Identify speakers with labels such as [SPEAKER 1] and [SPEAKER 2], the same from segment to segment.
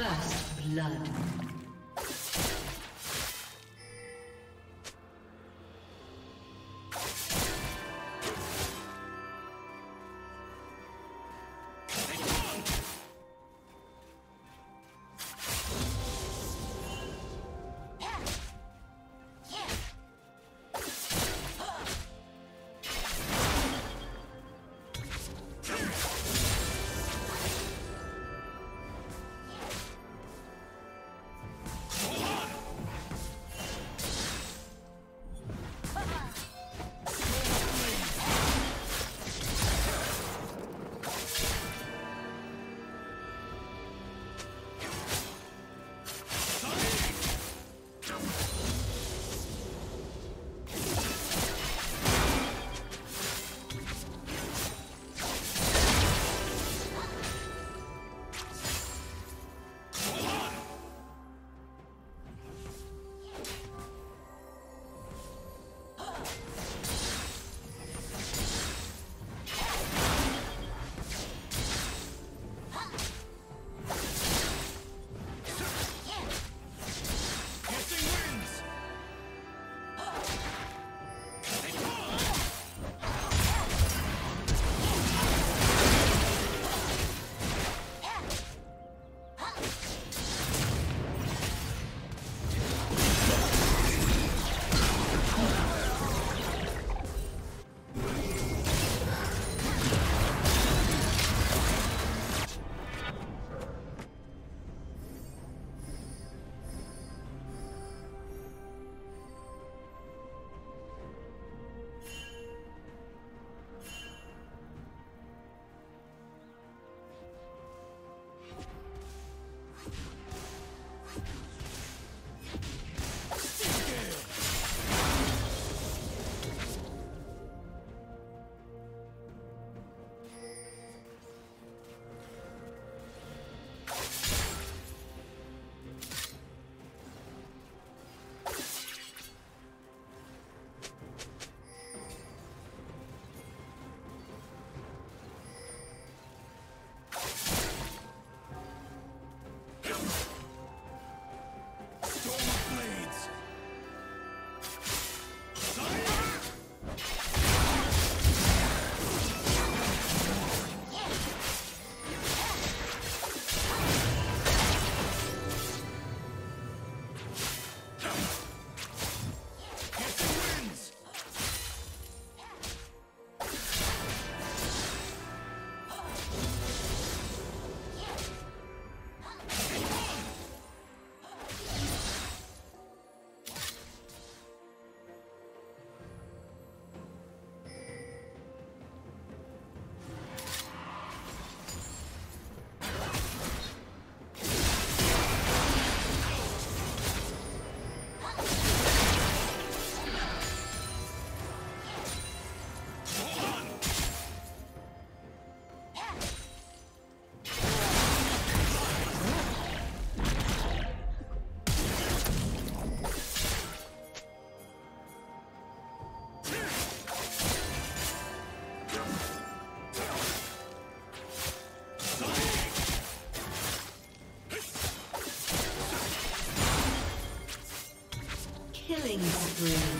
[SPEAKER 1] First blood. Spree.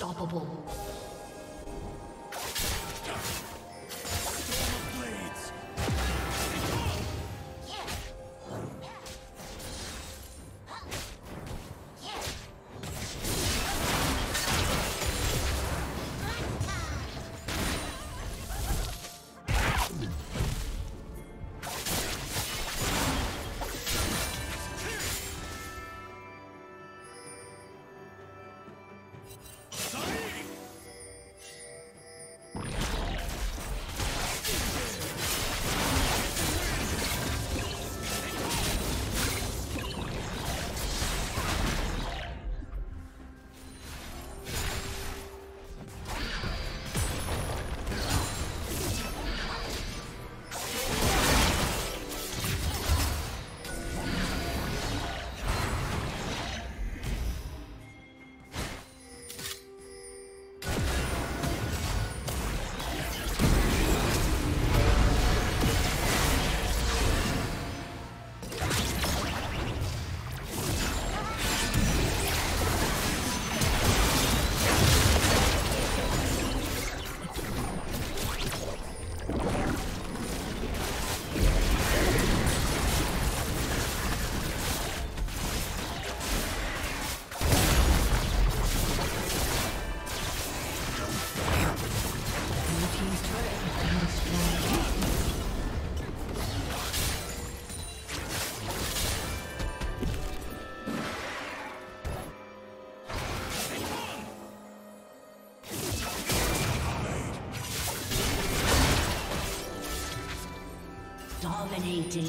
[SPEAKER 1] Unstoppable. Dominating.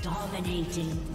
[SPEAKER 1] Dominating.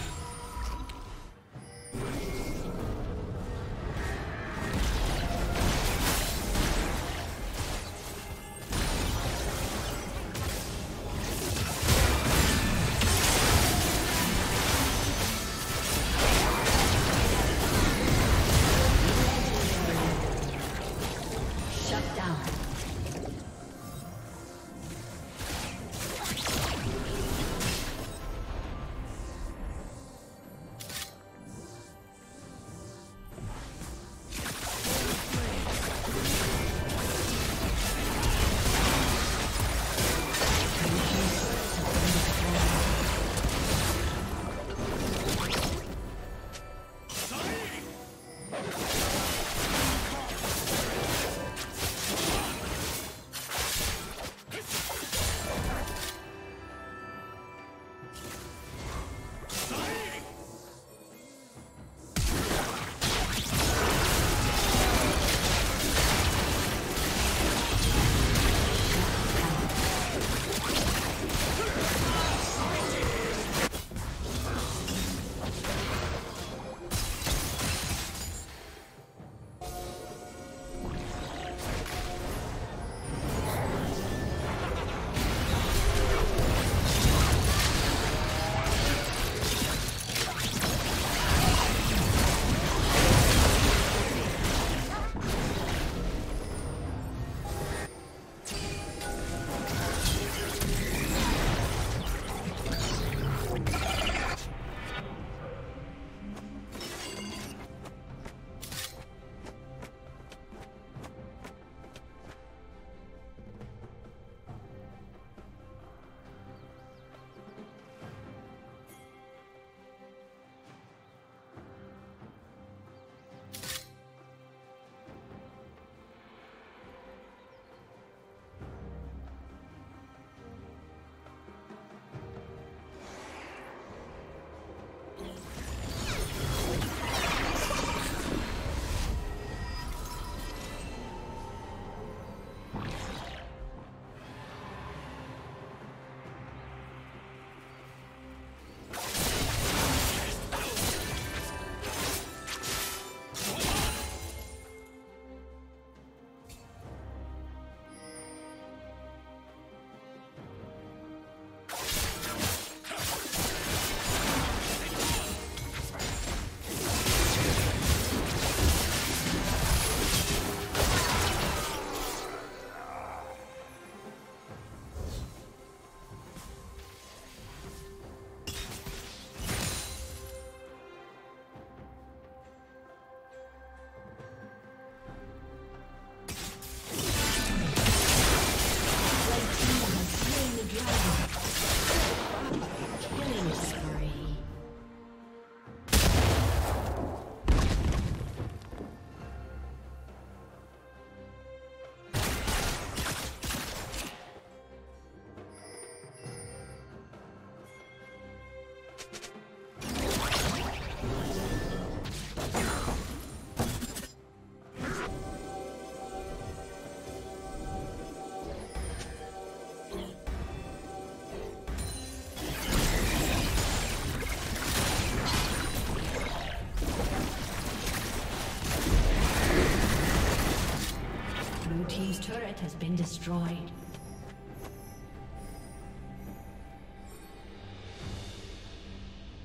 [SPEAKER 1] Has been destroyed.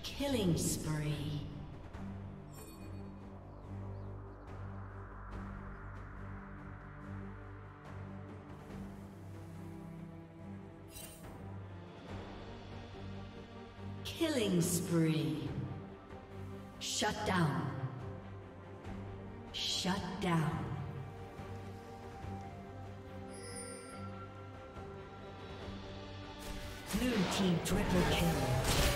[SPEAKER 1] Killing spree. Killing spree. Shut down. Shut down. Team triple kill.